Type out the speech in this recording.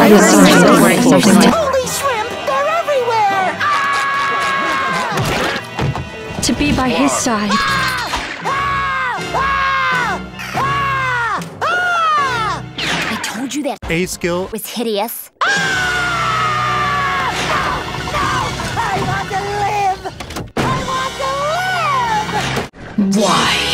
Holy shrimp! They're everywhere! To be by his side. I told you that A skill. was hideous. I want to live! I want to live! Why?